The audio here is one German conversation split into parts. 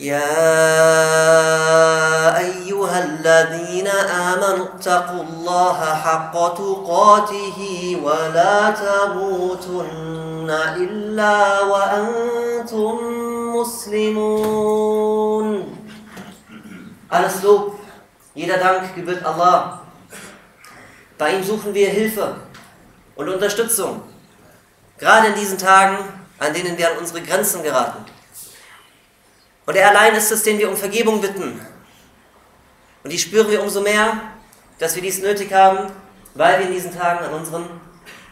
يا أيها الذين آمنوا اتقوا الله حق تقاته ولا تموتن إلا وأنتم مسلمون Alles Lob, jeder Dank gebührt Allah. Bei ihm suchen wir Hilfe und Unterstützung. Gerade in diesen Tagen, an denen wir an unsere Grenzen geraten. Und er allein ist es, den wir um Vergebung bitten. Und die spüren wir umso mehr, dass wir dies nötig haben, weil wir in diesen Tagen an, unseren,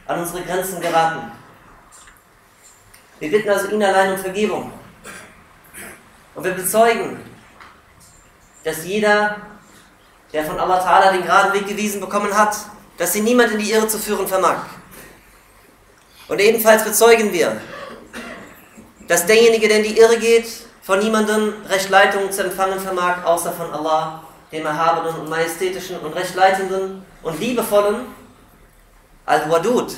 an unsere Grenzen geraten. Wir bitten also ihn allein um Vergebung. Und wir bezeugen, dass jeder, der von Allah Ta'ala den geraden Weg gewiesen bekommen hat, dass sie niemand in die Irre zu führen vermag. Und ebenfalls bezeugen wir, dass derjenige, der in die Irre geht, von niemandem Rechtleitung zu empfangen vermag, außer von Allah, dem Erhabenen und Majestätischen und Rechtleitenden und Liebevollen, Al-Wadud.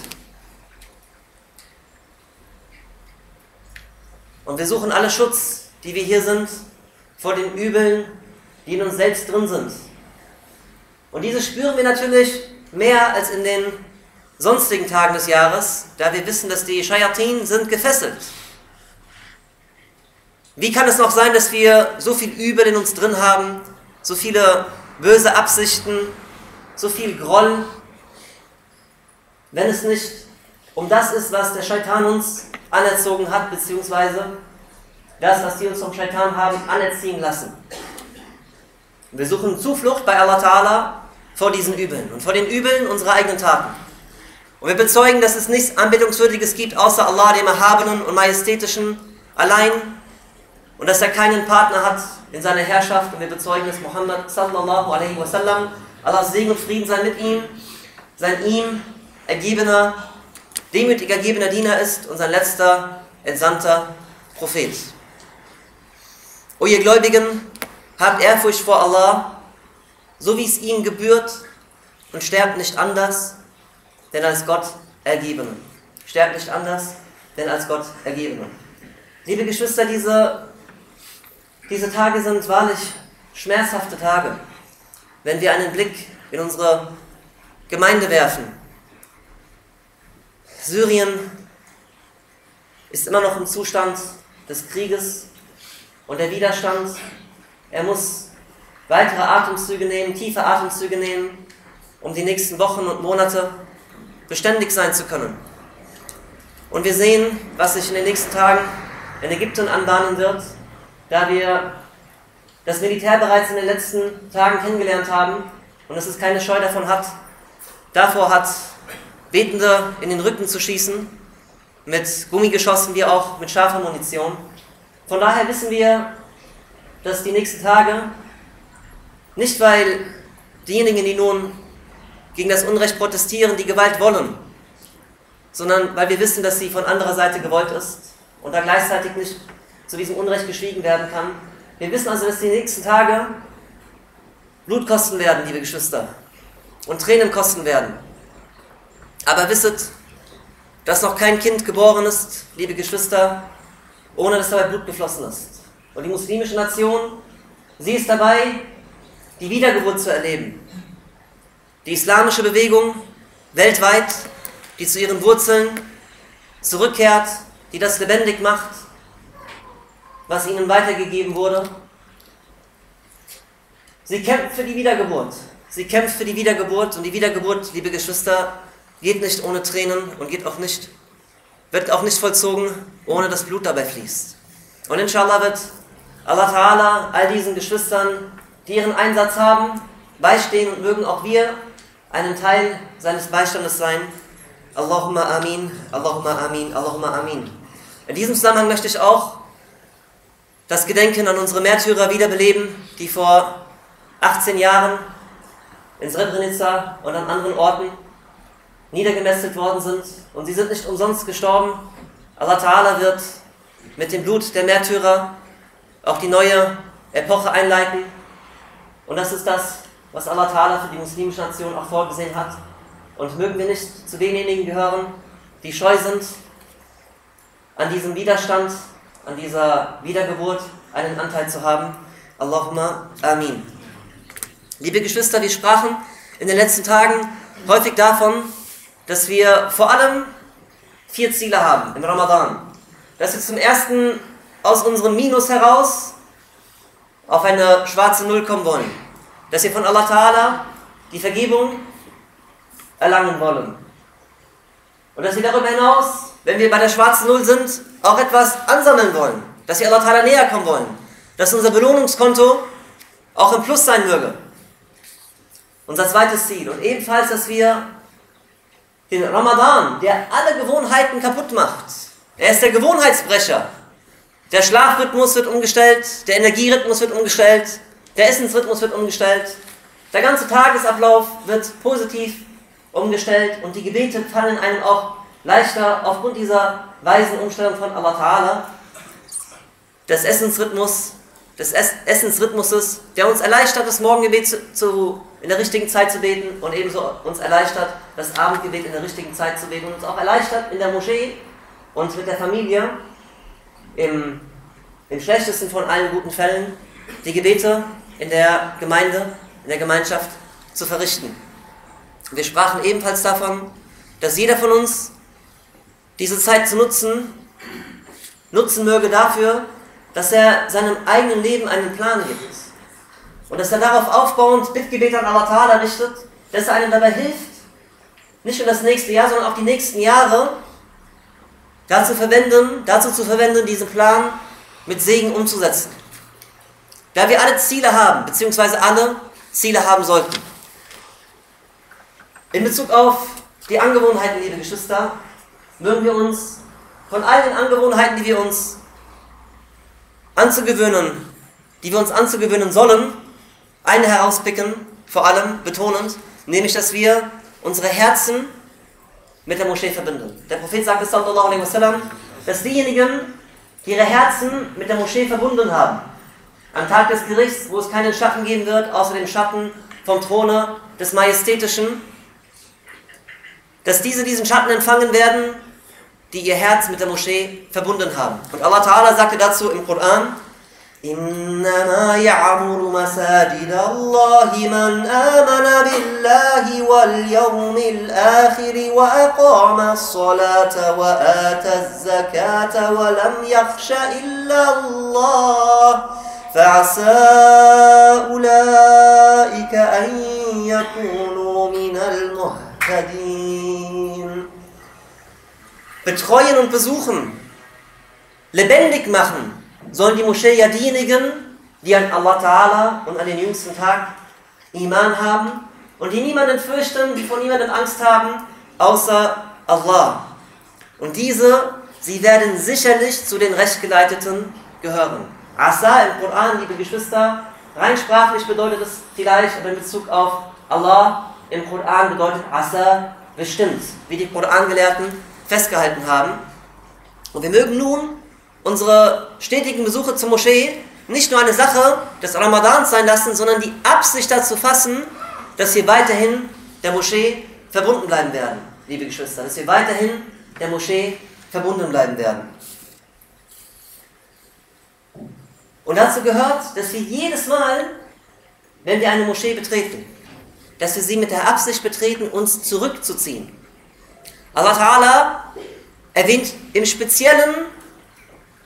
Und wir suchen alle Schutz, die wir hier sind, vor den Übeln, die in uns selbst drin sind. Und diese spüren wir natürlich mehr als in den sonstigen Tagen des Jahres, da wir wissen, dass die Shayatin sind gefesselt. Wie kann es noch sein, dass wir so viel Übel in uns drin haben, so viele böse Absichten, so viel Groll, wenn es nicht um das ist, was der Shaitan uns anerzogen hat, beziehungsweise das, was die uns vom Shaitan haben anerziehen lassen. Wir suchen Zuflucht bei Allah Ta'ala vor diesen Übeln und vor den Übeln unserer eigenen Taten. Und wir bezeugen, dass es nichts Anbetungswürdiges gibt, außer Allah, dem Erhabenen und Majestätischen, allein. Und dass er keinen Partner hat in seiner Herrschaft. Und wir bezeugen, dass Muhammad sallallahu alaihi wasallam, Allahs Segen und Frieden sei mit ihm, sein ihm ergebener, demütig ergebener Diener ist und sein letzter entsandter Prophet. O ihr Gläubigen, habt Ehrfurcht vor Allah, so wie es ihm gebührt, und sterbt nicht anders, denn als Gott Ergebenen. Sterbt nicht anders, denn als Gott Ergebenen. Liebe Geschwister, diese, diese Tage sind wahrlich schmerzhafte Tage, wenn wir einen Blick in unsere Gemeinde werfen. Syrien ist immer noch im Zustand des Krieges und der Widerstand. Er muss weitere Atemzüge nehmen, tiefe Atemzüge nehmen, um die nächsten Wochen und Monate beständig sein zu können. Und wir sehen, was sich in den nächsten Tagen in Ägypten anbahnen wird, da wir das Militär bereits in den letzten Tagen kennengelernt haben und dass es keine Scheu davon hat, davor hat, Betende in den Rücken zu schießen, mit Gummigeschossen wie auch mit scharfer Munition. Von daher wissen wir, dass die nächsten Tage, nicht weil diejenigen, die nun gegen das Unrecht protestieren, die Gewalt wollen, sondern weil wir wissen, dass sie von anderer Seite gewollt ist und da gleichzeitig nicht zu diesem Unrecht geschwiegen werden kann. Wir wissen also, dass die nächsten Tage Blut kosten werden, liebe Geschwister, und Tränen kosten werden. Aber wisset, dass noch kein Kind geboren ist, liebe Geschwister, ohne dass dabei Blut geflossen ist. Und die muslimische Nation, sie ist dabei, die Wiedergeburt zu erleben. Die islamische Bewegung weltweit, die zu ihren Wurzeln zurückkehrt, die das lebendig macht, was ihnen weitergegeben wurde. Sie kämpft für die Wiedergeburt. Sie kämpft für die Wiedergeburt und die Wiedergeburt, liebe Geschwister, geht nicht ohne Tränen und geht auch nicht, wird auch nicht vollzogen, ohne dass Blut dabei fließt. Und inshallah wird Allah Ta'ala all diesen Geschwistern, die ihren Einsatz haben, beistehen und mögen auch wir einen Teil seines Beistandes sein. Allahumma amin, Allahumma amin, Allahumma amin. In diesem Zusammenhang möchte ich auch das Gedenken an unsere Märtyrer wiederbeleben, die vor 18 Jahren in Srebrenica und an anderen Orten niedergemästet worden sind. Und sie sind nicht umsonst gestorben. Allah Ta'ala wird mit dem Blut der Märtyrer auch die neue Epoche einleiten. Und das ist das, was Allah Ta'ala für die muslimische Nation auch vorgesehen hat. Und mögen wir nicht zu denjenigen gehören, die scheu sind, an diesem Widerstand, an dieser Wiedergeburt einen Anteil zu haben. Allahumma Amin. Liebe Geschwister, wir sprachen in den letzten Tagen häufig davon, dass wir vor allem vier Ziele haben im Ramadan. Dass wir zum ersten aus unserem Minus heraus auf eine schwarze Null kommen wollen. Dass wir von Allah Ta'ala die Vergebung erlangen wollen. Und dass wir darüber hinaus, wenn wir bei der schwarzen Null sind, auch etwas ansammeln wollen. Dass wir Allah Ta'ala näher kommen wollen. Dass unser Belohnungskonto auch im Plus sein möge. Unser zweites Ziel. Und ebenfalls, dass wir den Ramadan, der alle Gewohnheiten kaputt macht. Er ist der Gewohnheitsbrecher. Der Schlafrhythmus wird umgestellt, der Energierhythmus wird umgestellt, der Essensrhythmus wird umgestellt, der ganze Tagesablauf wird positiv umgestellt und die Gebete fallen einem auch leichter aufgrund dieser weisen Umstellung von Allah des Essensrhythmus, des Essensrhythmuses, der uns erleichtert, das Morgengebet zu, zu, in der richtigen Zeit zu beten und ebenso uns erleichtert, das Abendgebet in der richtigen Zeit zu beten und uns auch erleichtert, in der Moschee und mit der Familie im, im schlechtesten von allen guten Fällen die Gebete in der Gemeinde, in der Gemeinschaft zu verrichten. Wir sprachen ebenfalls davon, dass jeder von uns diese Zeit zu nutzen, nutzen möge dafür, dass er seinem eigenen Leben einen Plan gibt. Und dass er darauf aufbauend Bittgebet an Allah Ta'ala richtet, dass er einem dabei hilft, nicht nur das nächste Jahr, sondern auch die nächsten Jahre dazu verwenden, dazu zu verwenden, diesen Plan mit Segen umzusetzen. Da wir alle Ziele haben, beziehungsweise alle Ziele haben sollten. In Bezug auf die Angewohnheiten, liebe Geschwister, mögen wir uns von all den Angewohnheiten, die wir uns anzugewöhnen, die wir uns anzugewöhnen sollen, eine herauspicken, vor allem betonend, nämlich dass wir unsere Herzen mit der Moschee verbinden. Der Prophet sagte sallallahu alaihi wasallam, dass diejenigen, die ihre Herzen mit der Moschee verbunden haben, am Tag des Gerichts, wo es keinen Schatten geben wird, außer dem Schatten vom Throne des Majestätischen, dass diese diesen Schatten empfangen werden, die ihr Herz mit der Moschee verbunden haben. Und Allah Ta'ala sagte dazu im Koran, إنما يعمر مساجد الله من آمن بالله واليوم الآخر وأقام الصلاة وآتى الزكاة ولم يخش إلا الله فعسى أولئك أن يكونوا من المهتدين Betreuen und besuchen, lebendig machen, sollen die Moschee ja diejenigen, die an Allah Ta'ala und an den jüngsten Tag Iman haben und die niemanden fürchten, die von niemandem Angst haben, außer Allah. Und diese, sie werden sicherlich zu den Rechtgeleiteten gehören. Asa im Koran, liebe Geschwister, rein sprachlich bedeutet es vielleicht, aber in Bezug auf Allah im Koran bedeutet Asa bestimmt, wie die Korangelehrten festgehalten haben. Und wir mögen nun unsere stetigen Besuche zur Moschee nicht nur eine Sache des Ramadans sein lassen, sondern die Absicht dazu fassen, dass wir weiterhin der Moschee verbunden bleiben werden, liebe Geschwister, dass wir weiterhin der Moschee verbunden bleiben werden. Und dazu gehört, dass wir jedes Mal, wenn wir eine Moschee betreten, dass wir sie mit der Absicht betreten, uns zurückzuziehen. Allah Ta'ala erwähnt im Speziellen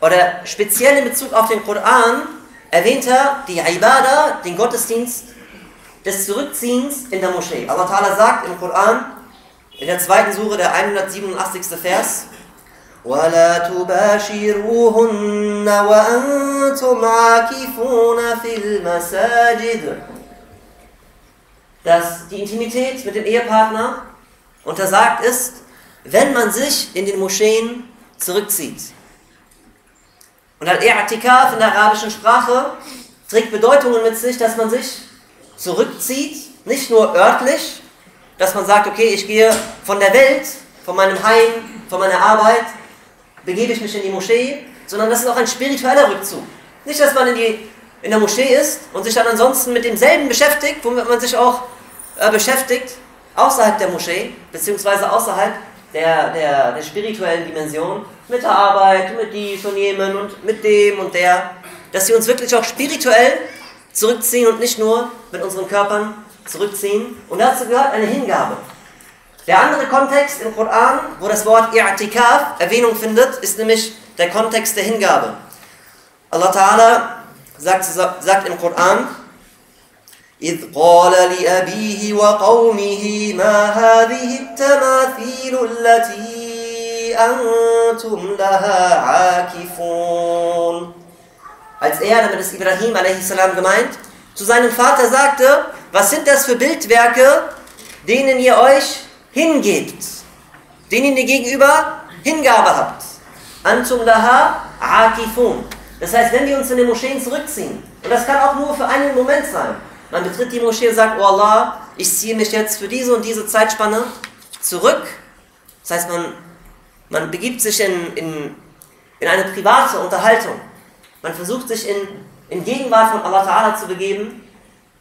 oder speziell in Bezug auf den Koran erwähnt er die Ibadah, den Gottesdienst des Zurückziehens in der Moschee. Allah Ta'ala sagt im Koran, in der zweiten Sure, der 187. Vers, ولا تباشروهن وأنتم عاكفون في المساجد dass die Intimität mit dem Ehepartner untersagt ist, wenn man sich in den Moscheen zurückzieht. Und Al-I'tikaf in der arabischen Sprache trägt Bedeutungen mit sich, dass man sich zurückzieht, nicht nur örtlich, dass man sagt, okay, ich gehe von der Welt, von meinem Heim, von meiner Arbeit, begebe ich mich in die Moschee, sondern das ist auch ein spiritueller Rückzug. Nicht, dass man in, die, in der Moschee ist und sich dann ansonsten mit demselben beschäftigt, womit man sich auch äh, beschäftigt, außerhalb der Moschee, beziehungsweise außerhalb der, der, der spirituellen Dimension, mit der Arbeit, mit dies und jenem und mit dem und der, dass sie uns wirklich auch spirituell zurückziehen und nicht nur mit unseren Körpern zurückziehen. Und dazu gehört eine Hingabe. Der andere Kontext im Koran, wo das Wort I'tikaf Erwähnung findet, ist nämlich der Kontext der Hingabe. Allah Ta'ala sagt, sagt im Koran, إذ قال لأبيه وقومه ما هذه التماثيل التي أنتم لها عاكفون Als er, damit ist Ibrahim a.s. gemeint, zu seinem Vater sagte, was sind das für Bildwerke, denen ihr euch hingebt, denen ihr gegenüber Hingabe habt. Antum laha akifun. Das heißt, wenn wir uns in den Moscheen zurückziehen, und das kann auch nur für einen Moment sein, man betritt die Moschee und sagt, oh Allah, ich ziehe mich jetzt für diese und diese Zeitspanne zurück. Das heißt, man, man begibt sich in, in, in eine private Unterhaltung. Man versucht sich in, in Gegenwart von Allah Ta'ala zu begeben,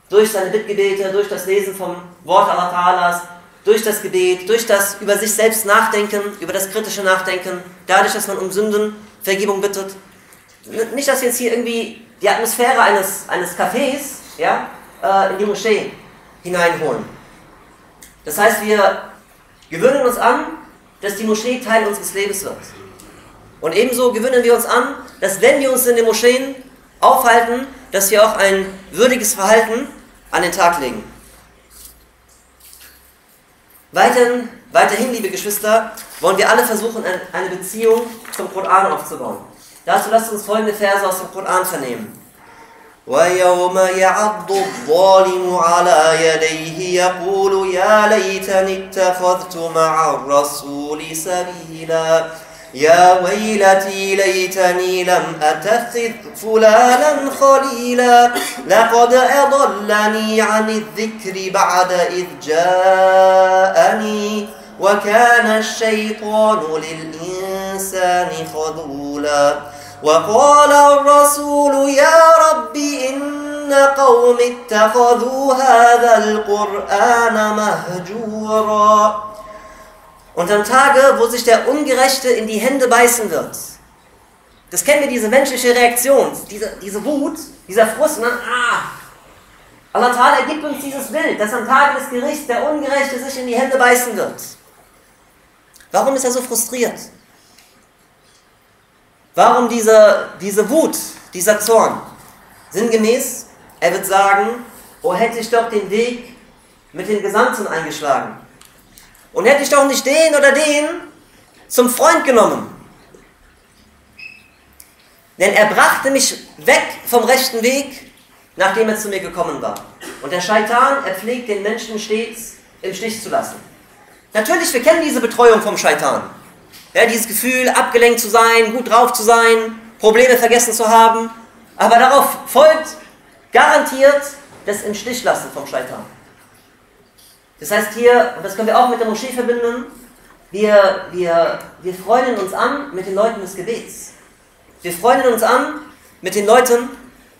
durch seine Bittgebete, durch das Lesen vom Wort Allah Ta'alas, durch das Gebet, durch das über sich selbst Nachdenken, über das kritische Nachdenken, dadurch, dass man um Sündenvergebung bittet. Nicht, dass jetzt hier irgendwie die Atmosphäre eines, eines Cafés ja, äh, in die Moschee hineinholen. Das heißt, wir gewöhnen uns an, dass die Moschee Teil unseres Lebens wird. Und ebenso gewöhnen wir uns an, dass wenn wir uns in den Moscheen aufhalten, dass wir auch ein würdiges Verhalten an den Tag legen. Weiterhin, weiterhin, liebe Geschwister, wollen wir alle versuchen, eine Beziehung zum Koran aufzubauen. Dazu lasst uns folgende Verse aus dem Koran vernehmen. ويوم يعض الظالم على يديه يقول يا ليتني اتخذت مع الرسول سبيلا. يا ويلتي ليتني لم أتخذ فلانا خليلا. لقد أضلني عن الذكر بعد إذ جاءني وكان الشيطان للإنسان خذولا. وقال الرسول يا رب إن قوم اتخذوا هذا القرآن مهجورا Und am Tage, wo sich der Ungerechte in die Hände beißen wird, das kennen wir, diese menschliche Reaktion, diese, diese Wut, dieser Frust, und dann, ah, Allah Ta'ala gibt uns dieses Bild, dass am Tage des Gerichts der Ungerechte sich in die Hände beißen wird. Warum ist er so frustriert? Warum diese, diese Wut, dieser Zorn? Sinngemäß, er wird sagen, oh hätte ich doch den Weg mit den Gesandten eingeschlagen. Und hätte ich doch nicht den oder den zum Freund genommen. Denn er brachte mich weg vom rechten Weg, nachdem er zu mir gekommen war. Und der Scheitan, er pflegt den Menschen stets im Stich zu lassen. Natürlich, wir kennen diese Betreuung vom Scheitan. Ja, dieses Gefühl, abgelenkt zu sein, gut drauf zu sein, Probleme vergessen zu haben. Aber darauf folgt garantiert das Im Stich lassen vom Scheitan. Das heißt hier, und das können wir auch mit der Moschee verbinden, wir, wir, wir freuen uns an mit den Leuten des Gebets. Wir freuen uns an mit den Leuten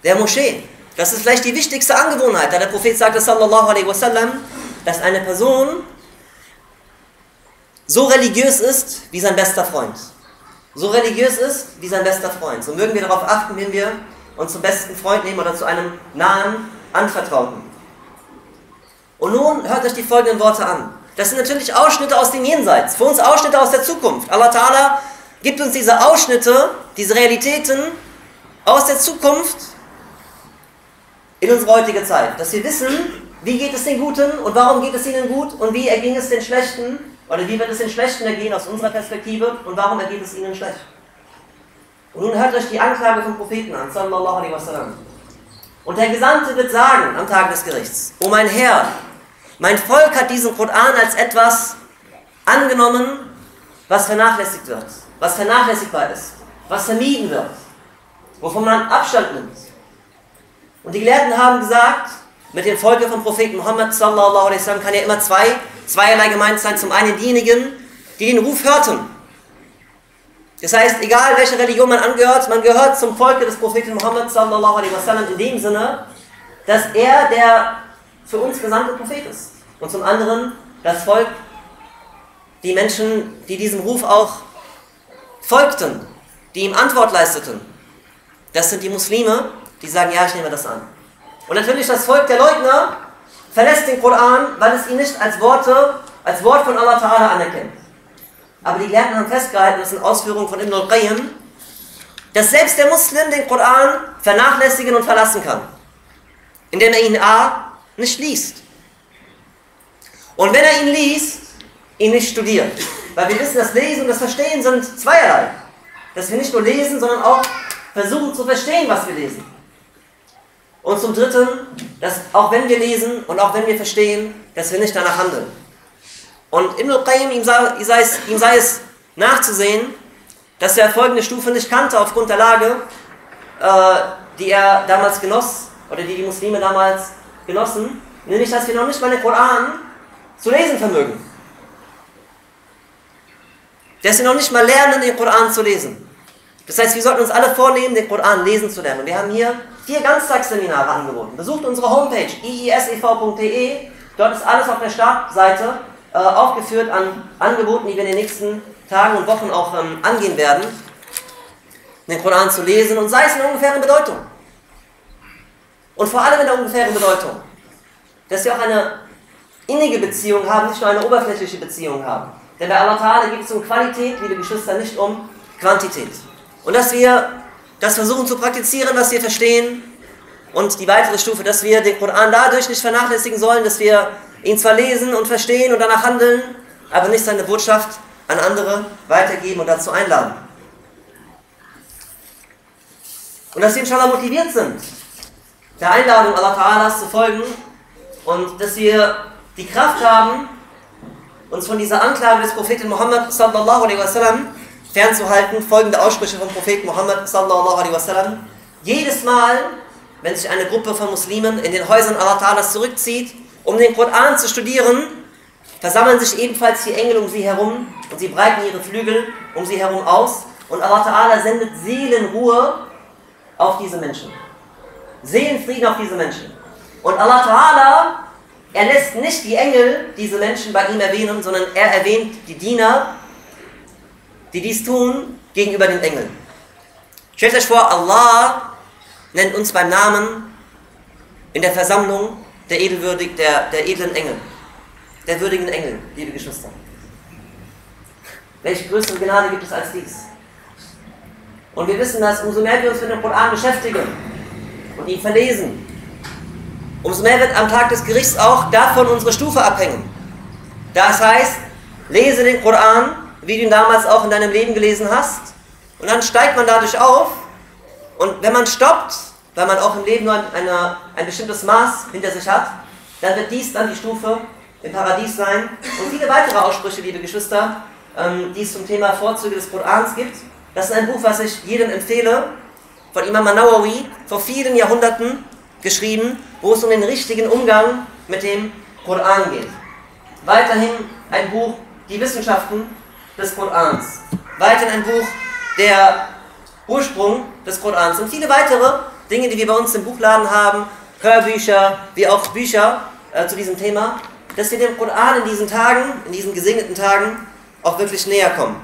der Moschee. Das ist vielleicht die wichtigste Angewohnheit, da der Prophet sagte, sallallahu alaihi wasallam, dass eine Person so religiös ist wie sein bester Freund. So religiös ist wie sein bester Freund. So mögen wir darauf achten, wenn wir uns zum besten Freund nehmen oder zu einem nahen Anvertrauten. Und nun hört euch die folgenden Worte an. Das sind natürlich Ausschnitte aus dem Jenseits, für uns Ausschnitte aus der Zukunft. Allah Ta'ala gibt uns diese Ausschnitte, diese Realitäten aus der Zukunft in unsere heutige Zeit. Dass wir wissen, wie geht es den Guten und warum geht es ihnen gut und wie erging es den Schlechten oder wie wird es den Schlechten ergehen aus unserer Perspektive und warum ergeht es ihnen schlecht? Und nun hört euch die Anklage vom Propheten an, sallallahu alaihi wasallam. Und der Gesandte wird sagen am Tag des Gerichts, O mein Herr, mein Volk hat diesen Koran als etwas angenommen, was vernachlässigt wird, was vernachlässigbar ist, was vermieden wird. wovon man Abstand nimmt. Und die Gelehrten haben gesagt, mit dem Volke von Propheten Muhammad sallallahu alaihi wasallam kann ja immer zwei, zweierlei gemeint sein. Zum einen diejenigen, die den Ruf hörten. Das heißt, egal welche Religion man angehört, man gehört zum Volke des Propheten Muhammad sallallahu alaihi wasallam in dem Sinne, dass er der für uns gesandte Prophet ist. Und zum anderen das Volk, die Menschen, die diesem Ruf auch folgten, die ihm Antwort leisteten. Das sind die Muslime, die sagen, ja, ich nehme das an. Und natürlich das Volk der Leugner verlässt den Koran, weil es ihn nicht als Worte, als Wort von Allah Ta'ala anerkennt. Aber die Gelehrten haben festgehalten, das sind Ausführungen von Ibn al-Qayyim, dass selbst der Muslim den Koran vernachlässigen und verlassen kann, indem er ihn A nicht liest. Und wenn er ihn liest, ihn nicht studiert. Weil wir wissen, das Lesen und das Verstehen sind zweierlei. Dass wir nicht nur lesen, sondern auch versuchen zu verstehen, was wir lesen. Und zum Dritten, dass auch wenn wir lesen und auch wenn wir verstehen, dass wir nicht danach handeln. Und Ibn al-Qayyim, ihm, sei es, ihm sei es nachzusehen, dass er folgende Stufe nicht kannte aufgrund der Lage, äh, die er damals genoss, oder die die Muslime damals genossen, nämlich, dass wir noch nicht mal den Koran zu lesen vermögen. Dass wir noch nicht mal lernen, den Koran zu lesen. Das heißt, wir sollten uns alle vornehmen, den Koran lesen zu lernen. Und wir haben hier vier Ganztagsseminare angeboten. Besucht unsere Homepage iisev.de. Dort ist alles auf der Startseite äh, aufgeführt an Angeboten, die wir in den nächsten Tagen und Wochen auch ähm, angehen werden, den Koran zu lesen und sei es in der ungefähren Bedeutung. Und vor allem in der ungefähren Bedeutung. Dass wir auch eine innige Beziehung haben, nicht nur eine oberflächliche Beziehung haben. Denn bei Allah Ta'ala geht es um Qualität, liebe Geschwister, nicht um Quantität. Und dass wir das versuchen zu praktizieren, was wir verstehen. Und die weitere Stufe, dass wir den Koran dadurch nicht vernachlässigen sollen, dass wir ihn zwar lesen und verstehen und danach handeln, aber nicht seine Botschaft an andere weitergeben und dazu einladen. Und dass wir inshallah motiviert sind, der Einladung Allah Ta'ala zu folgen und dass wir die Kraft haben, uns von dieser Anklage des Propheten Muhammad sallallahu alaihi wasallam fernzuhalten, folgende Aussprüche vom Propheten Muhammad sallallahu. Jedes Mal, wenn sich eine Gruppe von Muslimen in den Häusern Allah Ta'ala zurückzieht, um den Koran zu studieren, versammeln sich ebenfalls die Engel um sie herum und sie breiten ihre Flügel um sie herum aus und Allah Ta'ala sendet Seelenruhe auf diese Menschen. Seelenfrieden auf diese Menschen. Und Allah Ta'ala, er lässt nicht die Engel diese Menschen bei ihm erwähnen, sondern er erwähnt die Diener, die dies tun, gegenüber den Engeln. Stellt euch vor, Allah nennt uns beim Namen in der Versammlung der, edelwürdig, der, der edlen Engel, der würdigen Engel, liebe Geschwister. Welche größere Gnade gibt es als dies? Und wir wissen, dass umso mehr wir uns mit dem Koran beschäftigen und ihn verlesen, umso mehr wird am Tag des Gerichts auch davon unsere Stufe abhängen. Das heißt, lese den Koran wie du ihn damals auch in deinem Leben gelesen hast. Und dann steigt man dadurch auf. Und wenn man stoppt, weil man auch im Leben nur eine, ein bestimmtes Maß hinter sich hat, dann wird dies dann die Stufe im Paradies sein. Und viele weitere Aussprüche, liebe Geschwister, ähm, die es zum Thema Vorzüge des Korans gibt. Das ist ein Buch, was ich jedem empfehle, von Imam Nawawi, vor vielen Jahrhunderten geschrieben, wo es um den richtigen Umgang mit dem Koran geht. Weiterhin ein Buch, die Wissenschaften des Korans. Weiterhin ein Buch, der Ursprung des Korans und viele weitere Dinge, die wir bei uns im Buchladen haben, Hörbücher, wie auch Bücher äh, zu diesem Thema, dass wir dem Koran in diesen Tagen, in diesen gesegneten Tagen, auch wirklich näher kommen.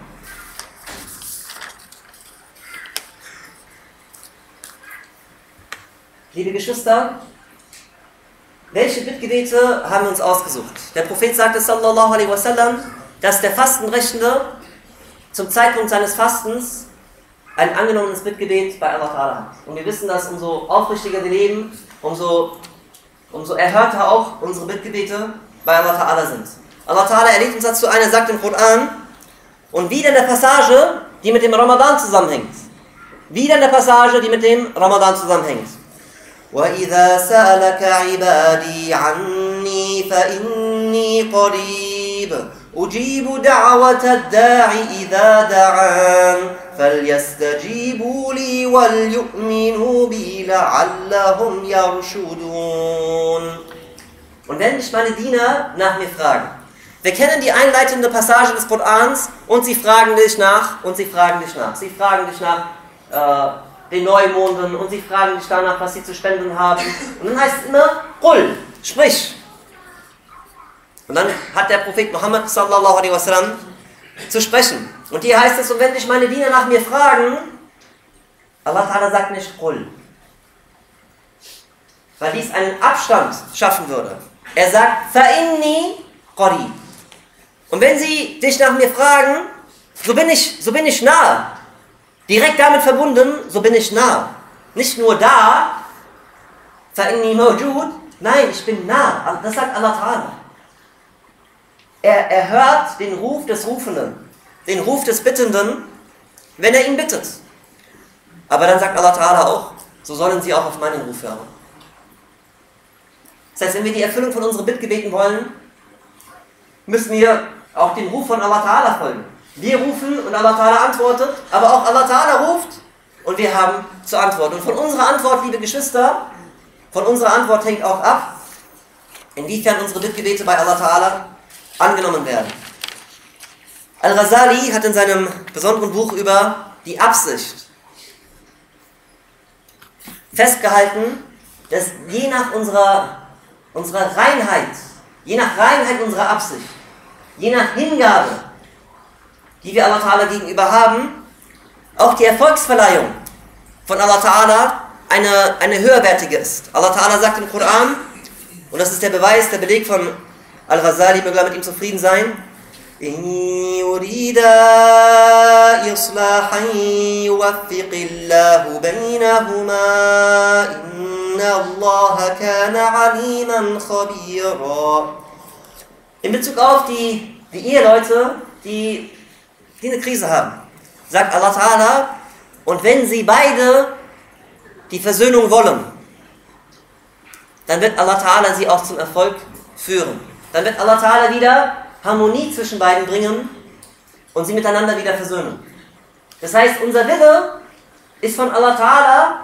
Liebe Geschwister, welche Bittgebete haben wir uns ausgesucht? Der Prophet sagte sallallahu alaihi wasallam, dass der Fastenrechtende zum Zeitpunkt seines Fastens ein angenommenes Bittgebet bei Allah Ta'ala hat. Und wir wissen, dass umso aufrichtiger wir leben, umso, umso erhörter auch unsere Bittgebete bei Allah Ta'ala sind. Allah Ta'ala erlegt uns dazu ein, er sagt im Koran, und wieder in der Passage, die mit dem Ramadan zusammenhängt. Wieder in der Passage, die mit dem Ramadan zusammenhängt. وَإِذَا سَأَلَكَ عِبَادِي عَنِّي فَإِنِّي قَرِيبٌ أجيب دعوة الداع إذا دعان فليستجيبوا لي وليؤمنوا بي لعلهم يرشدون Und wenn mich meine Diener nach mir fragen, wir kennen die einleitende Passage des Korans und sie fragen dich nach und sie fragen dich nach. Sie fragen dich nach äh, den Neumonden und sie fragen dich danach, was sie zu spenden haben. Und dann heißt es immer, Qul, sprich. und dann hat der Prophet Muhammad sallallahu alaihi wasallam zu sprechen. Und hier heißt es, und wenn dich meine Diener nach mir fragen, Allah Ta'ala sagt nicht Qul. Weil dies einen Abstand schaffen würde. Er sagt, Fa'inni qarib. Und wenn sie dich nach mir fragen, so bin ich, so bin ich nahe. Direkt damit verbunden, so bin ich nah. Nicht nur da, fa'inni mawjud, nein, ich bin nah. Das sagt Allah Ta'ala. Er, er hört den Ruf des Rufenden, den Ruf des Bittenden, wenn er ihn bittet. Aber dann sagt Allah Ta'ala auch, so sollen sie auch auf meinen Ruf hören. Das heißt, wenn wir die Erfüllung von unseren Bittgebeten wollen, müssen wir auch dem Ruf von Allah Ta'ala folgen. Wir rufen und Allah Ta'ala antwortet, aber auch Allah Ta'ala ruft und wir haben zu antworten. Und von unserer Antwort, liebe Geschwister, von unserer Antwort hängt auch ab, inwiefern unsere Bittgebete bei Allah Ta'ala angenommen werden. Al-Ghazali hat in seinem besonderen Buch über die Absicht festgehalten, dass je nach unserer, unserer Reinheit, je nach Reinheit unserer Absicht, je nach Hingabe, die wir Allah Ta'ala gegenüber haben, auch die Erfolgsverleihung von Allah Ta'ala eine, eine höherwertige ist. Allah Ta'ala sagt im Koran, und das ist der Beweis, der Beleg von Al-Ghazali möge mit ihm zufrieden sein. In Bezug auf die, die Eheleute, die, die eine Krise haben, sagt Allah Ta'ala, und wenn sie beide die Versöhnung wollen, dann wird Allah Ta'ala sie auch zum Erfolg führen. Dann wird Allah Ta'ala wieder Harmonie zwischen beiden bringen und sie miteinander wieder versöhnen. Das heißt, unser Wille ist von Allah Ta'ala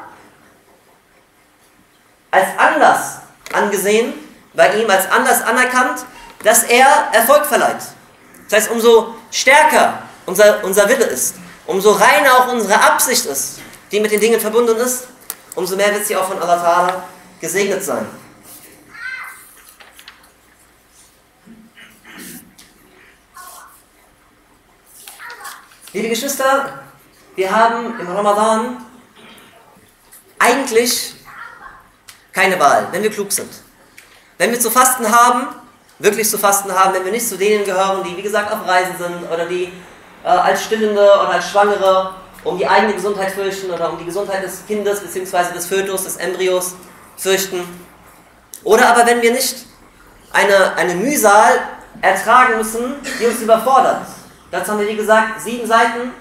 als Anlass angesehen, bei ihm als Anlass anerkannt, dass er Erfolg verleiht. Das heißt, umso stärker unser, unser Wille ist, umso reiner auch unsere Absicht ist, die mit den Dingen verbunden ist, umso mehr wird sie auch von Allah Ta'ala gesegnet sein. Liebe Geschwister, wir haben im Ramadan eigentlich keine Wahl, wenn wir klug sind. Wenn wir zu fasten haben, wirklich zu fasten haben, wenn wir nicht zu denen gehören, die wie gesagt auf Reisen sind oder die äh, als Stillende oder als Schwangere um die eigene Gesundheit fürchten oder um die Gesundheit des Kindes bzw. des Fötus, des Embryos fürchten. Oder aber wenn wir nicht eine, eine Mühsal ertragen müssen, die uns überfordert. Dazu haben wir, wie gesagt, sieben Seiten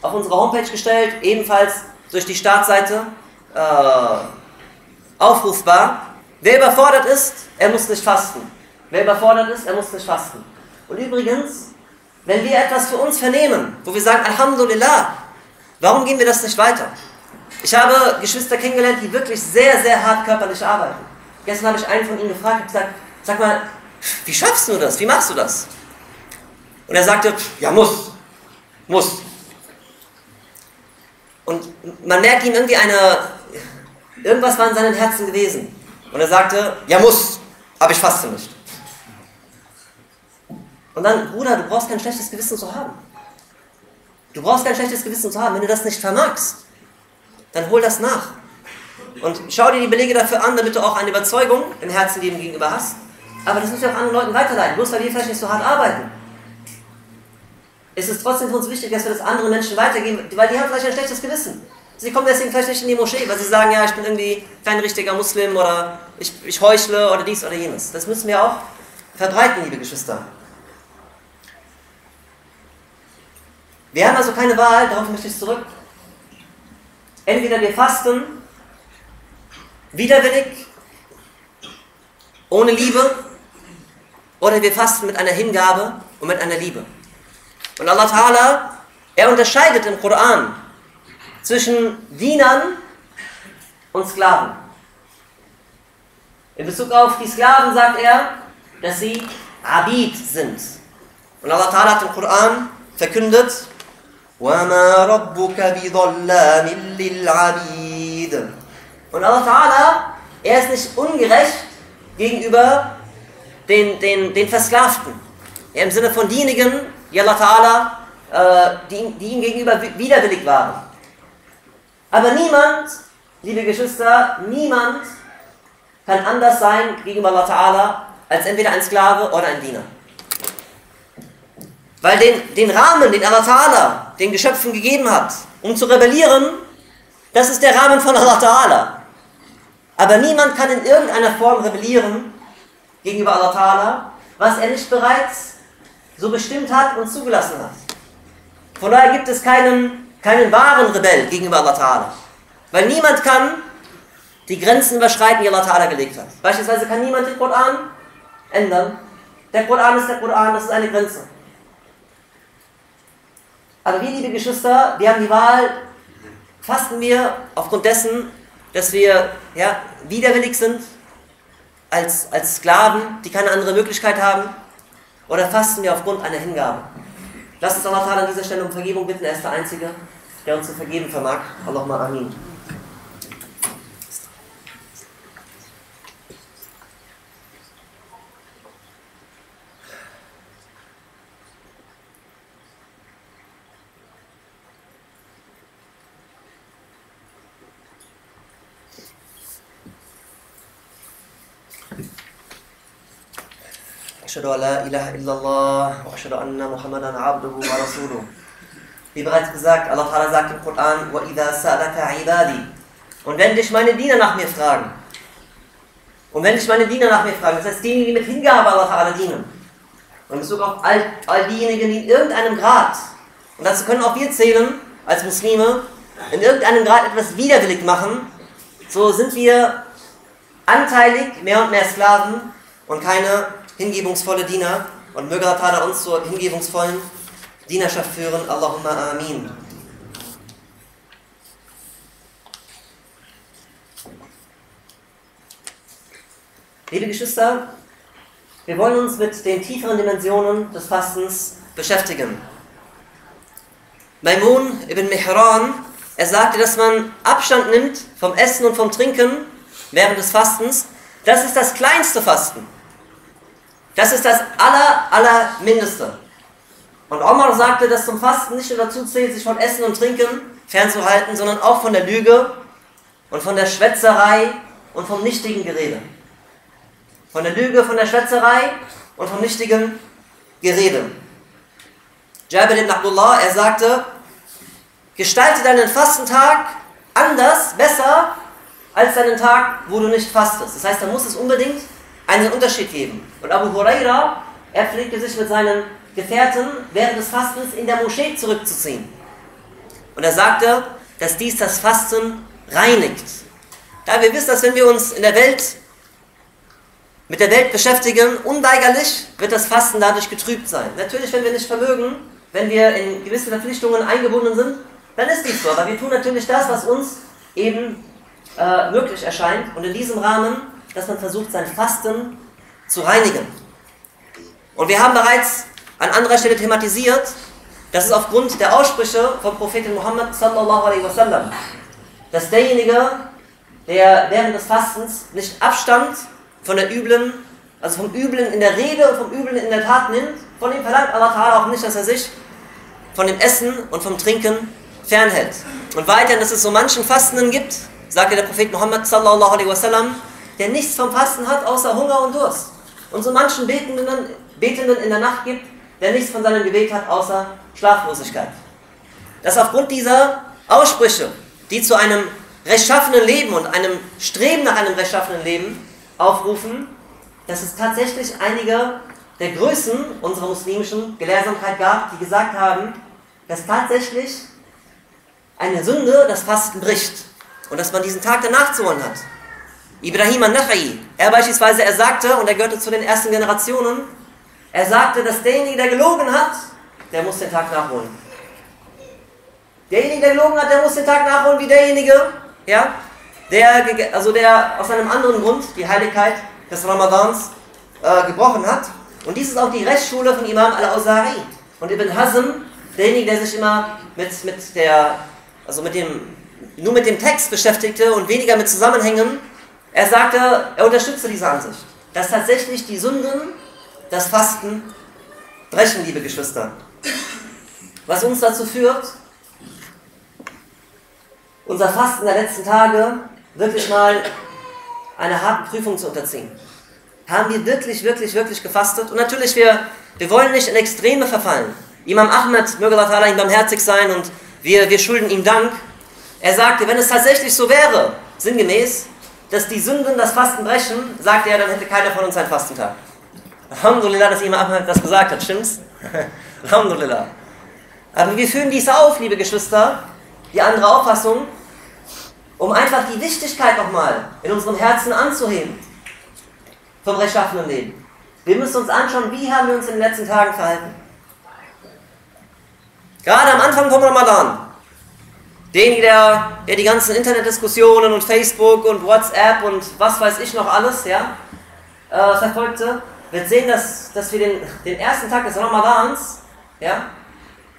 auf unsere Homepage gestellt, ebenfalls durch die Startseite äh, aufrufbar. Wer überfordert ist, er muss nicht fasten. Wer überfordert ist, er muss nicht fasten. Und übrigens, wenn wir etwas für uns vernehmen, wo wir sagen, Alhamdulillah, warum gehen wir das nicht weiter? Ich habe Geschwister kennengelernt, die wirklich sehr, sehr hart körperlich arbeiten. Gestern habe ich einen von ihnen gefragt und gesagt, sag mal, wie schaffst du das? Wie machst du das? Und er sagte, ja, muss. Muss. Und man merkt ihm irgendwie eine, irgendwas war in seinem Herzen gewesen. Und er sagte, ja, muss, aber ich faste nicht. Und dann, Bruder, du brauchst kein schlechtes Gewissen zu haben. Du brauchst kein schlechtes Gewissen zu haben. Wenn du das nicht vermagst, dann hol das nach. Und schau dir die Belege dafür an, damit du auch eine Überzeugung im Herzen dem gegenüber hast. Aber das musst du auch anderen Leuten weiterleiten, bloß weil wir vielleicht nicht so hart arbeiten ist es trotzdem für uns wichtig, dass wir das anderen Menschen weitergeben, weil die haben vielleicht ein schlechtes Gewissen. Sie kommen deswegen vielleicht nicht in die Moschee, weil sie sagen, ja, ich bin irgendwie kein richtiger Muslim oder ich, ich heuchle oder dies oder jenes. Das müssen wir auch verbreiten, liebe Geschwister. Wir haben also keine Wahl, darauf möchte ich zurück. Entweder wir fasten widerwillig, ohne Liebe, oder wir fasten mit einer Hingabe und mit einer Liebe. Und Allah Ta'ala Er unterscheidet im Koran zwischen Dienern und Sklaven. In Bezug auf die Sklaven sagt er, dass sie Abid sind. Und Allah Ta'ala hat im Koran verkündet, وَمَا رَبُّكَ بِظَلَّامٍ لِلْعَبِيدِ Und Allah Ta'ala, er ist nicht ungerecht gegenüber den, den, den Versklavten. Ja, Im Sinne von diejenigen, die Allah Ta'ala, äh, die, die ihm gegenüber widerwillig waren. Aber niemand, liebe Geschwister, niemand kann anders sein gegenüber Allah Ta'ala als entweder ein Sklave oder ein Diener. Weil den, den Rahmen, den Allah Ta'ala den Geschöpfen gegeben hat, um zu rebellieren, das ist der Rahmen von Allah Ta'ala. Aber niemand kann in irgendeiner Form rebellieren gegenüber Allah Ta'ala, was er nicht bereits so bestimmt hat und zugelassen hat. Von daher gibt es keinen, keinen wahren Rebell gegenüber Allah Ta'ala. Weil niemand kann die Grenzen überschreiten, die Allah Ta'ala gelegt hat. Beispielsweise kann niemand den Koran ändern. Der Koran ist der Koran, das ist eine Grenze. Aber wir, liebe Geschwister, wir haben die Wahl, fasten wir aufgrund dessen, dass wir ja, widerwillig sind, als, als Sklaven, die keine andere Möglichkeit haben, oder fasten wir aufgrund einer Hingabe? Lass uns Allah an dieser Stelle um Vergebung bitten, er ist der Einzige, der uns zu vergeben vermag. Allahumma amin. أشهد أن لا إله إلا الله وأشهد أن محمدا عبده ورسوله Wie bereits gesagt, Allah Ta'ala sagt im Koran, وَإِذَا سَأَلَكَ عِبَادِي Und wenn dich meine Diener nach mir fragen, und wenn dich meine Diener nach mir fragen, das heißt diejenigen, die mit Hingabe Allah Ta'ala dienen, und in Bezug auf all, all diejenigen, die in irgendeinem Grad, und dazu können auch wir zählen, als Muslime, in irgendeinem Grad etwas widerwillig machen, so sind wir anteilig mehr und mehr Sklaven und keine hingebungsvolle Diener und möge Allah uns zur hingebungsvollen Dienerschaft führen. Allahumma amin. Liebe Geschwister, wir wollen uns mit den tieferen Dimensionen des Fastens beschäftigen. Maimun ibn Mihran, er sagte, dass man Abstand nimmt vom Essen und vom Trinken während des Fastens. Das ist das kleinste Fasten. Das ist das aller, aller Mindeste. Und Omar sagte, dass zum Fasten nicht nur dazu zählt, sich von Essen und Trinken fernzuhalten, sondern auch von der Lüge und von der Schwätzerei und vom nichtigen Gerede. Von der Lüge, von der Schwätzerei und vom nichtigen Gerede. Jabir ibn Abdullah, er sagte, gestalte deinen Fastentag anders, besser, als deinen Tag, wo du nicht fastest. Das heißt, da muss es unbedingt einen Unterschied geben. Und Abu Huraira, er pflegte sich mit seinen Gefährten während des Fastens in der Moschee zurückzuziehen. Und er sagte, dass dies das Fasten reinigt. Da wir wissen, dass wenn wir uns in der Welt mit der Welt beschäftigen, unweigerlich wird das Fasten dadurch getrübt sein. Natürlich, wenn wir nicht vermögen, wenn wir in gewisse Verpflichtungen eingebunden sind, dann ist dies so. Aber wir tun natürlich das, was uns eben äh, möglich erscheint. Und in diesem Rahmen dass man versucht, sein Fasten zu reinigen. Und wir haben bereits an anderer Stelle thematisiert, dass es aufgrund der Aussprüche vom Propheten Muhammad sallallahu alaihi wasallam, dass derjenige, der während des Fastens nicht Abstand von der üblen, also vom Üblen in der Rede und vom Üblen in der Tat nimmt, von ihm verlangt Allah Ta'ala auch nicht, dass er sich von dem Essen und vom Trinken fernhält. Und weiterhin, dass es so manchen Fastenden gibt, sagte der Prophet Muhammad sallallahu alaihi wasallam, der nichts vom Fasten hat, außer Hunger und Durst. Und so manchen Betenden, Betenden in der Nacht gibt, der nichts von seinem Gebet hat, außer Schlaflosigkeit. Dass aufgrund dieser Aussprüche, die zu einem rechtschaffenen Leben und einem Streben nach einem rechtschaffenen Leben aufrufen, dass es tatsächlich einige der Größen unserer muslimischen Gelehrsamkeit gab, die gesagt haben, dass tatsächlich eine Sünde das Fasten bricht und dass man diesen Tag danach zu holen hat. Ibrahim al-Nakhai, er beispielsweise, er sagte, und er gehörte zu den ersten Generationen, er sagte, dass derjenige, der gelogen hat, der muss den Tag nachholen. Derjenige, der gelogen hat, der muss den Tag nachholen wie derjenige, ja, der, also der aus einem anderen Grund die Heiligkeit des Ramadans äh, gebrochen hat. Und dies ist auch die Rechtsschule von Imam al-Awzari. Und Ibn Hazm, derjenige, der sich immer mit, mit der, also mit dem, nur mit dem Text beschäftigte und weniger mit Zusammenhängen, er sagte, er unterstützte diese Ansicht, dass tatsächlich die Sünden das Fasten brechen, liebe Geschwister. Was uns dazu führt, unser Fasten der letzten Tage wirklich mal einer harten Prüfung zu unterziehen. Haben wir wirklich, wirklich, wirklich gefastet? Und natürlich, wir, wir wollen nicht in Extreme verfallen. Imam Ahmed, möge Allah ihm barmherzig sein und wir, wir schulden ihm Dank. Er sagte, wenn es tatsächlich so wäre, sinngemäß, dass die Sünden das Fasten brechen, sagte er, dann hätte keiner von uns einen Fastentag. Alhamdulillah, dass Imam Ahmed das gesagt hat, stimmt's? Alhamdulillah. Aber wir führen dies auf, liebe Geschwister, die andere Auffassung, um einfach die Wichtigkeit nochmal in unserem Herzen anzuheben vom rechtschaffenen Leben. Wir müssen uns anschauen, wie haben wir uns in den letzten Tagen verhalten. Gerade am Anfang vom Ramadan. Derjenige, der, der die ganzen Internetdiskussionen und Facebook und WhatsApp und was weiß ich noch alles ja, äh, verfolgte, wird sehen, dass, dass wir den, den ersten Tag des Ramadans, ja,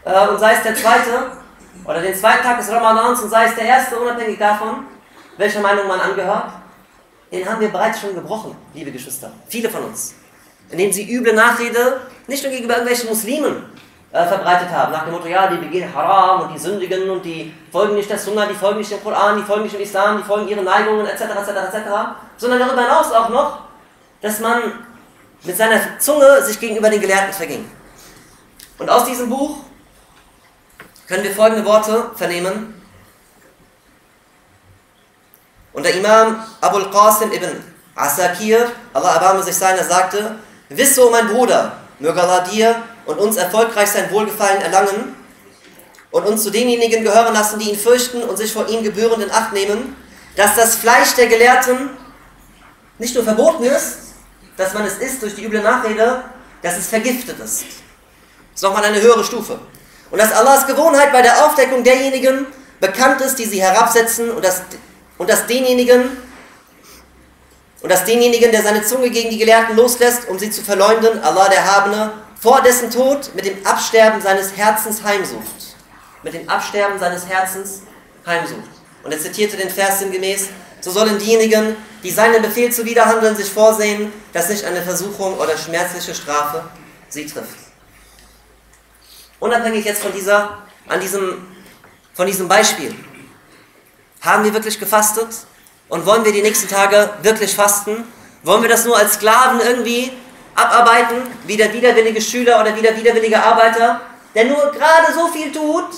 äh, und sei es der zweite, oder den zweiten Tag des Ramadans und sei es der erste, unabhängig davon, welcher Meinung man angehört, den haben wir bereits schon gebrochen, liebe Geschwister. Viele von uns. Indem sie üble Nachrede nicht nur gegenüber irgendwelchen Muslimen äh, verbreitet haben, nach dem Motto, ja, die begehen Haram und die sündigen und die folgen nicht der Sunna, die folgen nicht dem Koran, die folgen nicht dem Islam, die folgen ihren Neigungen, etc., etc., etc., sondern darüber hinaus auch noch, dass man mit seiner Zunge sich gegenüber den Gelehrten verging. Und aus diesem Buch können wir folgende Worte vernehmen. Und der Imam Abul Qasim ibn Asakir, Allah erbarme sich seiner, sagte, Wisse, mein Bruder, möge Allah dir und uns erfolgreich sein Wohlgefallen erlangen und uns zu denjenigen gehören lassen, die ihn fürchten und sich vor ihm gebührend in Acht nehmen, dass das Fleisch der Gelehrten nicht nur verboten ist, dass man es isst durch die üble Nachrede, dass es vergiftet ist. Das ist nochmal eine höhere Stufe. Und dass Allahs Gewohnheit bei der Aufdeckung derjenigen bekannt ist, die sie herabsetzen und dass, und dass denjenigen und dass denjenigen, der seine Zunge gegen die Gelehrten loslässt, um sie zu verleumden, Allah der Habene, vor dessen Tod mit dem Absterben seines Herzens heimsucht. Mit dem Absterben seines Herzens heimsucht. Und er zitierte den Vers sinngemäß, so sollen diejenigen, die seinen Befehl zuwiderhandeln, sich vorsehen, dass nicht eine Versuchung oder schmerzliche Strafe sie trifft. Unabhängig jetzt von, dieser, an diesem, von diesem Beispiel, haben wir wirklich gefastet und wollen wir die nächsten Tage wirklich fasten? Wollen wir das nur als Sklaven irgendwie abarbeiten, wie der widerwillige Schüler oder wie der widerwillige Arbeiter, der nur gerade so viel tut,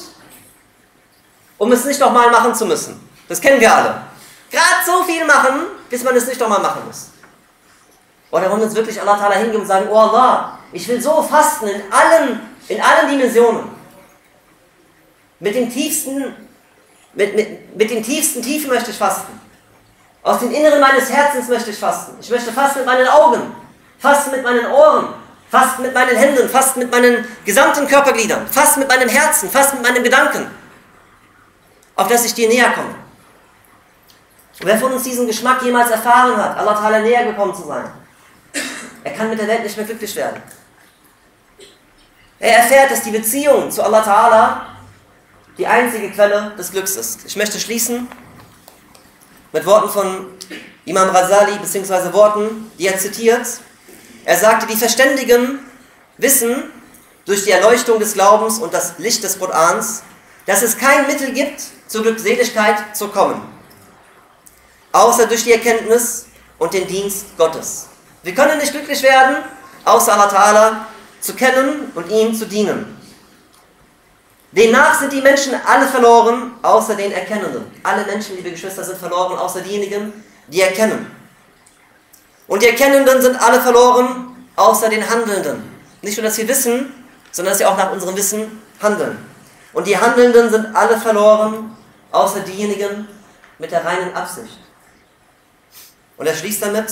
um es nicht nochmal machen zu müssen? Das kennen wir alle. Gerade so viel machen, bis man es nicht nochmal machen muss. Oder wollen wir uns wirklich Allah Ta'ala hingeben und sagen, oh Allah, ich will so fasten in allen, in allen Dimensionen. Mit den tiefsten, mit, mit, mit den tiefsten Tiefen möchte ich fasten. Aus dem Inneren meines Herzens möchte ich fasten. Ich möchte fasten mit meinen Augen, fasten mit meinen Ohren, fasten mit meinen Händen, fasten mit meinen gesamten Körpergliedern, fasten mit meinem Herzen, fasten mit meinen Gedanken, auf dass ich dir näher komme. Und wer von uns diesen Geschmack jemals erfahren hat, Allah Ta'ala näher gekommen zu sein, er kann mit der Welt nicht mehr glücklich werden. Er erfährt, dass die Beziehung zu Allah Ta'ala die einzige Quelle des Glücks ist. Ich möchte schließen mit Worten von Imam Razali, beziehungsweise Worten, die er zitiert. Er sagte, die Verständigen wissen durch die Erleuchtung des Glaubens und das Licht des Korans, dass es kein Mittel gibt, zur Glückseligkeit zu kommen, außer durch die Erkenntnis und den Dienst Gottes. Wir können nicht glücklich werden, außer Allah Ta'ala zu kennen und ihm zu dienen. Demnach sind die Menschen alle verloren, außer den Erkennenden. Alle Menschen, liebe Geschwister, sind verloren, außer diejenigen, die erkennen. Und die Erkennenden sind alle verloren, außer den Handelnden. Nicht nur, dass wir wissen, sondern dass wir auch nach unserem Wissen handeln. Und die Handelnden sind alle verloren, außer diejenigen mit der reinen Absicht. Und er schließt damit,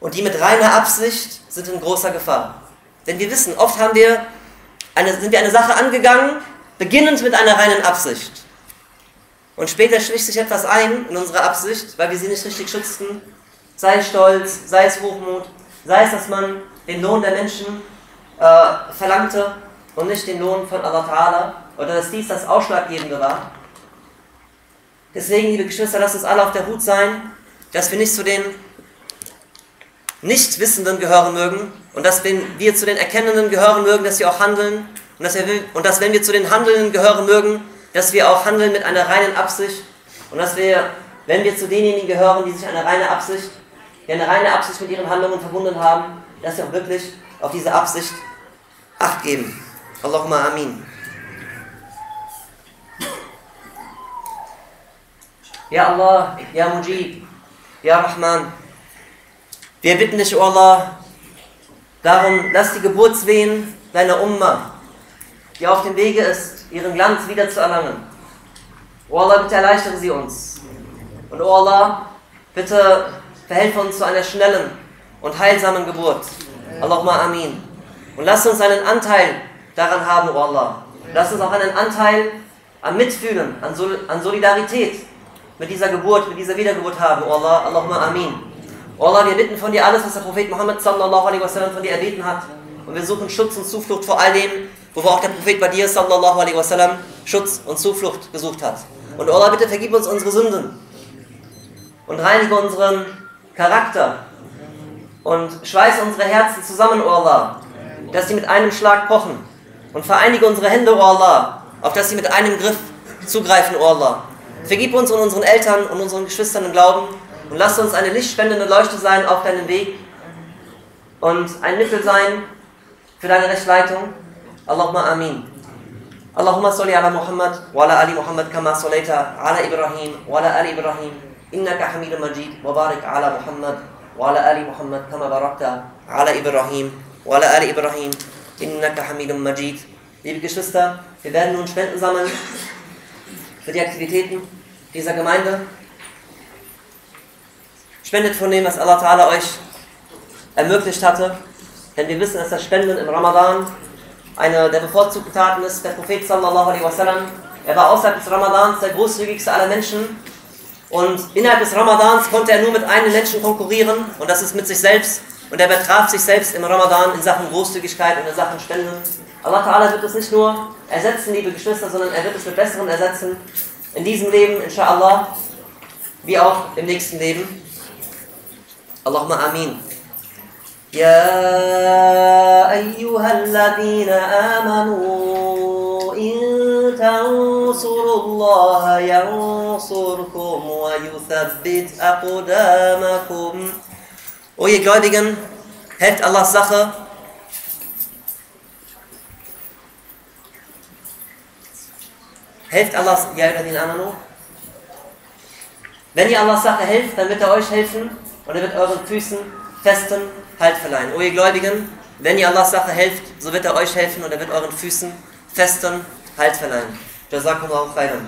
und die mit reiner Absicht sind in großer Gefahr. Denn wir wissen, oft haben wir eine, sind wir eine Sache angegangen beginnend mit einer reinen Absicht. Und später schlich sich etwas ein in unsere Absicht, weil wir sie nicht richtig schützten. Sei es Stolz, sei es Hochmut, sei es, dass man den Lohn der Menschen äh, verlangte und nicht den Lohn von Allah Ta'ala oder dass dies das Ausschlaggebende war. Deswegen, liebe Geschwister, lasst uns alle auf der Hut sein, dass wir nicht zu den Nichtwissenden gehören mögen und dass wenn wir zu den Erkennenden gehören mögen, dass wir auch handeln und dass, wir, und dass wenn wir zu den Handelnden gehören mögen, dass wir auch handeln mit einer reinen Absicht und dass wir, wenn wir zu denjenigen gehören, die sich eine reine Absicht, die eine reine Absicht mit ihren Handlungen verbunden haben, dass wir auch wirklich auf diese Absicht Acht geben. Allahumma amin. Ja Allah, Ja Mujib, Ja Rahman, wir bitten dich, O Allah, darum, lass die Geburtswehen deiner Umma, die auf dem Wege ist, ihren Glanz wieder zu erlangen. O Allah, bitte erleichtere sie uns. Und O Allah, bitte verhelfe uns zu einer schnellen und heilsamen Geburt. Allahumma amin. Und lass uns einen Anteil daran haben, O Allah. Lass uns auch einen Anteil am Mitfühlen, an, Sol an Solidarität mit dieser Geburt, mit dieser Wiedergeburt haben, O Allah. Allahumma amin. O Allah, wir bitten von dir alles, was der Prophet Muhammad sallallahu alaihi wasallam von dir erbeten hat. Und wir suchen Schutz und Zuflucht vor all dem, wovor auch der Prophet bei dir sallallahu alaihi wasallam Schutz und Zuflucht gesucht hat. Und Allah, bitte vergib uns unsere Sünden und reinige unseren Charakter. Und schweiß unsere Herzen zusammen, O oh Allah, dass sie mit einem Schlag pochen. Und vereinige unsere Hände, O oh Allah, auf dass sie mit einem Griff zugreifen, O oh Allah. Vergib uns und unseren Eltern und unseren Geschwistern im Glauben und lass uns eine lichtspendende Leuchte sein auf deinem Weg und ein Mittel sein für deine Rechtleitung. Allahumma amin. Allahumma salli ala Muhammad wa ala ali Muhammad kama sallaita ala Ibrahim wa ala ali Ibrahim انك حميد مجيد وبارك على محمد وعلى ال محمد كما باركت على ابراهيم وعلى ال ابراهيم انك حميد مجيد Liebe Geschwister, wir werden nun Spenden sammeln für die Aktivitäten dieser Gemeinde. Spendet von dem, was Allah Ta'ala euch ermöglicht hatte. Denn wir wissen, dass das Spenden im Ramadan eine der bevorzugten Taten ist. Der Prophet sallallahu alaihi wasallam, er war außerhalb des Ramadans der großzügigste aller Menschen. Und innerhalb des Ramadans konnte er nur mit einem Menschen konkurrieren und das ist mit sich selbst. Und er betraf sich selbst im Ramadan in Sachen Großzügigkeit und in Sachen Spenden. Allah Ta'ala wird es nicht nur ersetzen, liebe Geschwister, sondern er wird es mit Besseren ersetzen. In diesem Leben, inshallah, wie auch im nächsten Leben. اللهم آمين يا أيها الذين آمنوا إن تنصروا الله ينصركم ويثبت أقدامكم O ihr Gläubigen, helft Allahs Sache Helft Allahs, ja, Wenn ihr Allahs Sache helft, dann wird er euch helfen und er wird euren Füßen festen Halt verleihen. O ihr Gläubigen, wenn ihr Allahs Sache helft, so wird er euch helfen und er wird euren Füßen festen Halt verleihen. Jazakumullahu khairan.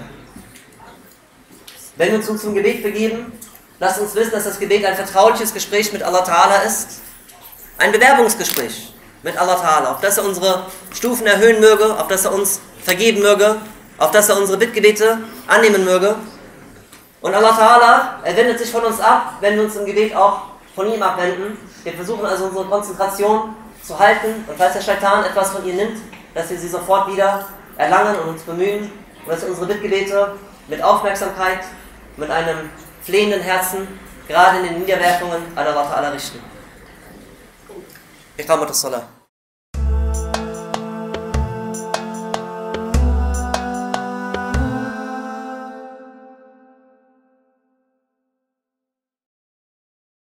Wenn wir uns nun zum Gebet begeben, lasst uns wissen, dass das Gebet ein vertrauliches Gespräch mit Allah Ta'ala ist. Ein Bewerbungsgespräch mit Allah Ta'ala, auf das er unsere Stufen erhöhen möge, auf das er uns vergeben möge, auf das er unsere Bittgebete annehmen möge. Und Allah Ta'ala, er wendet sich von uns ab, wenn wir uns im Gebet auch von ihm abwenden. Wir versuchen also unsere Konzentration zu halten und falls der Shaitan etwas von ihr nimmt, dass wir sie sofort wieder erlangen und uns bemühen und dass unsere Bittgebete mit Aufmerksamkeit, mit einem flehenden Herzen, gerade in den Niederwerfungen Allah Ta'ala richten. Das Salah.